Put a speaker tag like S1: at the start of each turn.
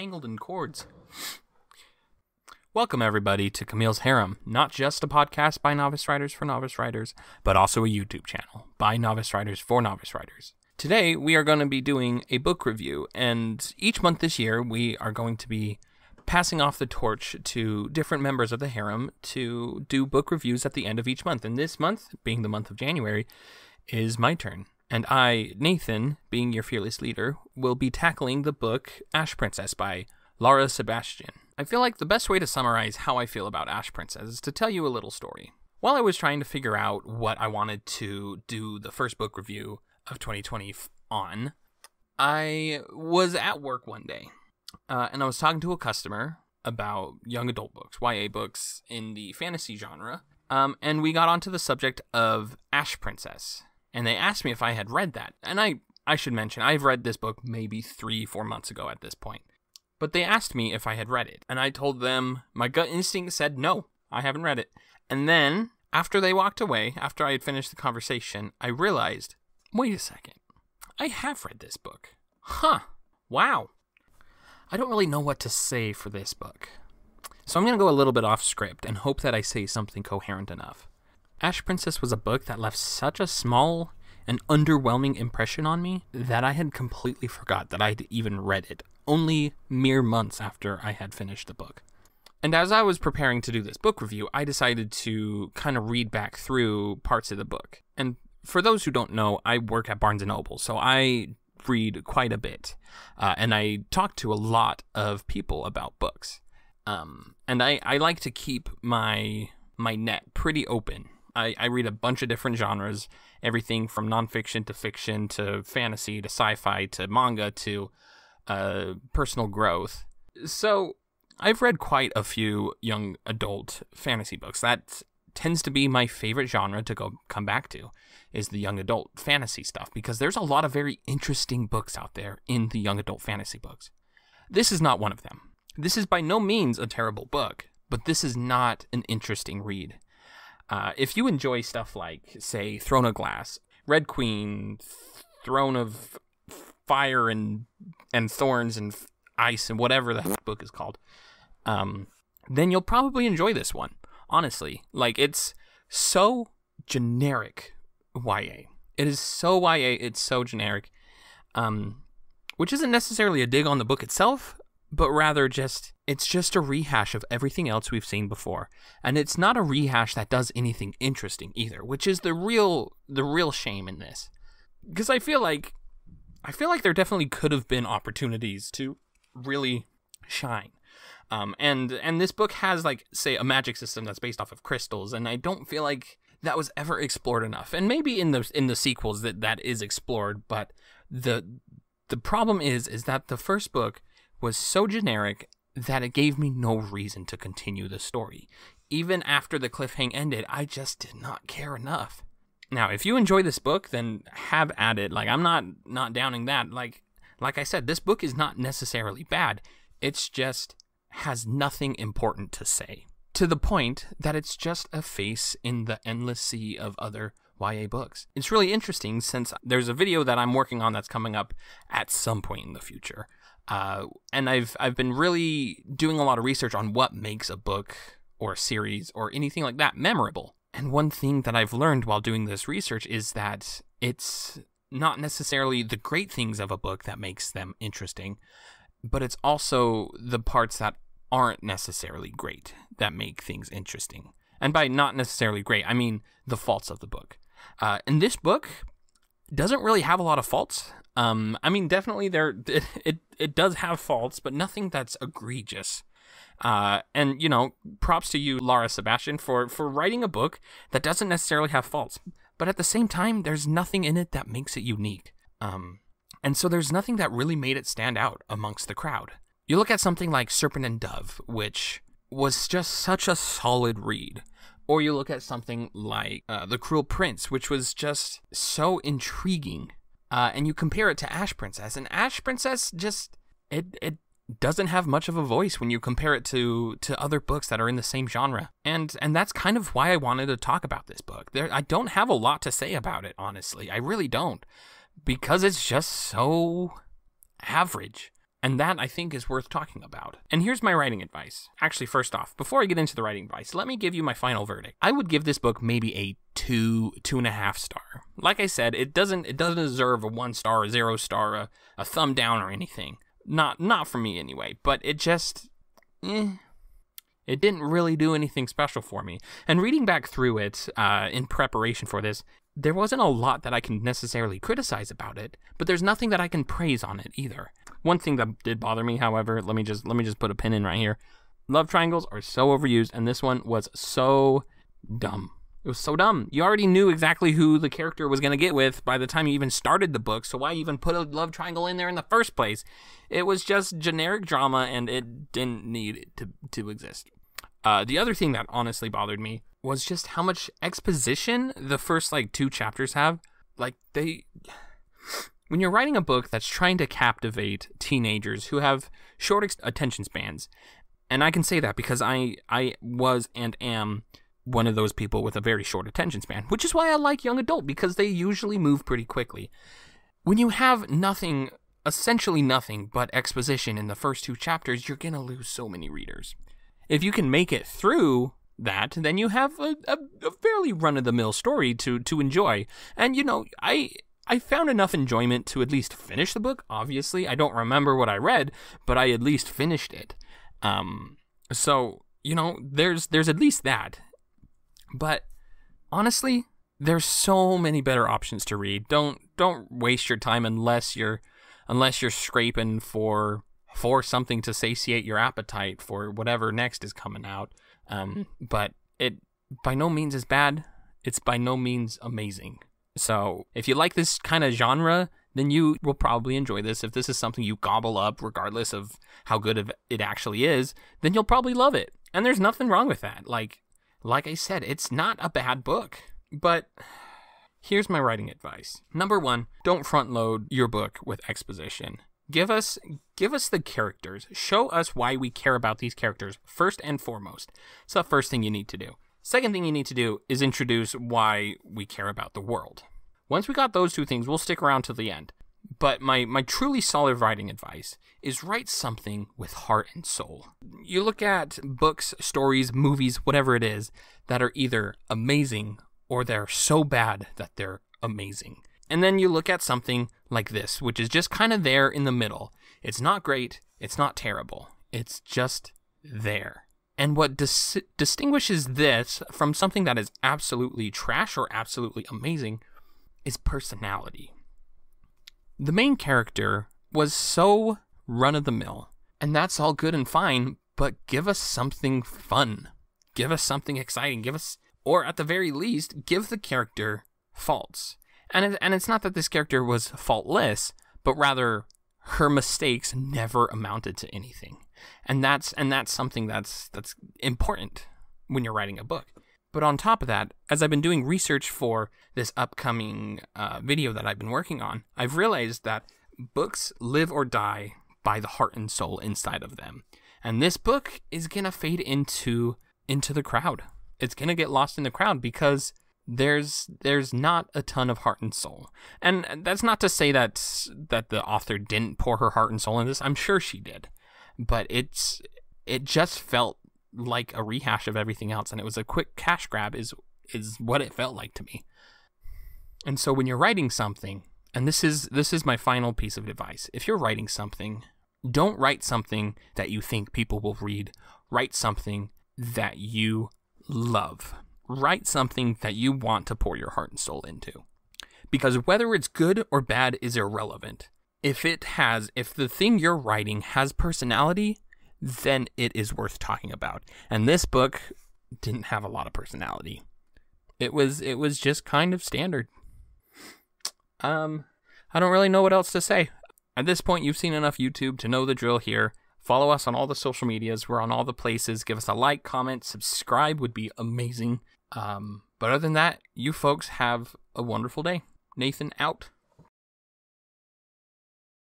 S1: tangled in cords. Welcome, everybody, to Camille's Harem, not just a podcast by novice writers for novice writers, but also a YouTube channel by novice writers for novice writers. Today, we are going to be doing a book review, and each month this year, we are going to be passing off the torch to different members of the harem to do book reviews at the end of each month. And this month, being the month of January, is my turn. And I, Nathan, being your fearless leader, will be tackling the book Ash Princess by Laura Sebastian. I feel like the best way to summarize how I feel about Ash Princess is to tell you a little story. While I was trying to figure out what I wanted to do the first book review of 2020 on, I was at work one day uh, and I was talking to a customer about young adult books, YA books in the fantasy genre. Um, and we got onto the subject of Ash Princess and they asked me if I had read that. And I, I should mention, I've read this book maybe three, four months ago at this point. But they asked me if I had read it, and I told them my gut instinct said no, I haven't read it. And then, after they walked away, after I had finished the conversation, I realized wait a second, I have read this book. Huh, wow. I don't really know what to say for this book. So I'm going to go a little bit off script and hope that I say something coherent enough. Ash Princess was a book that left such a small and underwhelming impression on me that I had completely forgot that I'd even read it, only mere months after I had finished the book. And as I was preparing to do this book review, I decided to kind of read back through parts of the book. And for those who don't know, I work at Barnes & Noble, so I read quite a bit. Uh, and I talk to a lot of people about books. Um, and I, I like to keep my my net pretty open I, I read a bunch of different genres, everything from nonfiction to fiction to fantasy to sci-fi to manga to uh, personal growth. So I've read quite a few young adult fantasy books. That tends to be my favorite genre to go come back to is the young adult fantasy stuff because there's a lot of very interesting books out there in the young adult fantasy books. This is not one of them. This is by no means a terrible book, but this is not an interesting read. Uh, if you enjoy stuff like, say, Throne of Glass, Red Queen, Throne of Fire and and Thorns and Ice and whatever the book is called, um, then you'll probably enjoy this one. Honestly, like it's so generic YA. It is so YA. It's so generic, um, which isn't necessarily a dig on the book itself, but rather just it's just a rehash of everything else we've seen before. And it's not a rehash that does anything interesting either which is the real the real shame in this. Because i feel like i feel like there definitely could have been opportunities to really shine. Um, and and this book has like say a magic system that's based off of crystals and i don't feel like that was ever explored enough. And maybe in the in the sequels that that is explored but the the problem is is that the first book was so generic that it gave me no reason to continue the story. Even after the cliffhanger ended, I just did not care enough. Now, if you enjoy this book, then have at it. Like I'm not not downing that. Like like I said, this book is not necessarily bad. It's just has nothing important to say. To the point that it's just a face in the endless sea of other YA books. It's really interesting since there's a video that I'm working on that's coming up at some point in the future uh, and I've I've been really doing a lot of research on what makes a book or a series or anything like that memorable. And one thing that I've learned while doing this research is that it's not necessarily the great things of a book that makes them interesting, but it's also the parts that aren't necessarily great that make things interesting. And by not necessarily great, I mean the faults of the book. Uh, and this book doesn't really have a lot of faults. Um, I mean, definitely there it, it it does have faults, but nothing that's egregious. Uh, and you know, props to you, Laura Sebastian, for for writing a book that doesn't necessarily have faults, but at the same time, there's nothing in it that makes it unique. Um, and so there's nothing that really made it stand out amongst the crowd. You look at something like Serpent and Dove, which was just such a solid read. Or you look at something like uh, The Cruel Prince, which was just so intriguing uh, and you compare it to Ash Princess, and Ash Princess just it it doesn't have much of a voice when you compare it to to other books that are in the same genre. And and that's kind of why I wanted to talk about this book. There I don't have a lot to say about it, honestly. I really don't. Because it's just so average. And that I think is worth talking about. And here's my writing advice. Actually, first off, before I get into the writing advice, let me give you my final verdict. I would give this book maybe a two, two and a half star. Like I said, it doesn't it doesn't deserve a one star, a zero star, a, a thumb down or anything. Not not for me anyway. But it just eh, it didn't really do anything special for me. And reading back through it uh, in preparation for this, there wasn't a lot that I can necessarily criticize about it, but there's nothing that I can praise on it either. One thing that did bother me, however, let me just let me just put a pin in right here. Love triangles are so overused, and this one was so dumb. It was so dumb. You already knew exactly who the character was going to get with by the time you even started the book, so why even put a love triangle in there in the first place? It was just generic drama and it didn't need to, to exist. Uh, the other thing that honestly bothered me was just how much exposition the first like two chapters have. Like they when you're writing a book that's trying to captivate teenagers who have short ex- attention spans, and I can say that because I I was and am one of those people with a very short attention span, which is why I like young adult because they usually move pretty quickly. When you have nothing, essentially nothing but exposition in the first two chapters, you're going to lose so many readers. If you can make it through that, then you have a, a, a fairly run of the mill story to to enjoy. And you know, I I found enough enjoyment to at least finish the book. Obviously, I don't remember what I read, but I at least finished it. Um, so you know, there's there's at least that. But honestly, there's so many better options to read. Don't don't waste your time unless you're unless you're scraping for for something to satiate your appetite for whatever next is coming out. Um, but it by no means is bad. It's by no means amazing. So if you like this kind of genre, then you will probably enjoy this. If this is something you gobble up, regardless of how good of it actually is, then you'll probably love it. And there's nothing wrong with that. Like, like I said, it's not a bad book. But here's my writing advice. Number one, don't front load your book with exposition give us give us the characters. Show us why we care about these characters first and foremost. It's the first thing you need to do. Second thing you need to do is introduce why we care about the world. Once we got those two things we'll stick around till the end. But my, my truly solid writing advice is write something with heart and soul. You look at books, stories, movies, whatever it is, that are either amazing or they're so bad that they're amazing. And then you look at something like this, which is just kind of there in the middle. It's not great, it's not terrible, it's just there. And what dis- distinguishes this from something that is absolutely trash or absolutely amazing is personality. The main character was so run of the mill, and that's all good and fine, but give us something fun. Give us something exciting. Give us, or at the very least, give the character faults. And it, and it's not that this character was faultless, but rather her mistakes never amounted to anything. And that's and that's something that's that's important when you're writing a book. But on top of that, as I've been doing research for this upcoming uh, video that I've been working on, I've realized that books live or die by the heart and soul inside of them. And this book is gonna fade into into the crowd. It's gonna get lost in the crowd because there's there's not a ton of heart and soul. And that's not to say that that the author didn't pour her heart and soul in this. I'm sure she did. But it's it just felt like a rehash of everything else and it was a quick cash grab is is what it felt like to me. And so when you're writing something, and this is this is my final piece of advice. If you're writing something, don't write something that you think people will read. Write something that you love write something that you want to pour your heart and soul into. Because whether it's good or bad is irrelevant. If it has, if the thing you're writing has personality, then it is worth talking about. And this book didn't have a lot of personality. It was it was just kind of standard. Um I don't really know what else to say. At this point you've seen enough YouTube to know the drill here. Follow us on all the social medias. We're on all the places. Give us a like, comment, subscribe would be amazing. Um, but other than that, you folks have a wonderful day. Nathan out.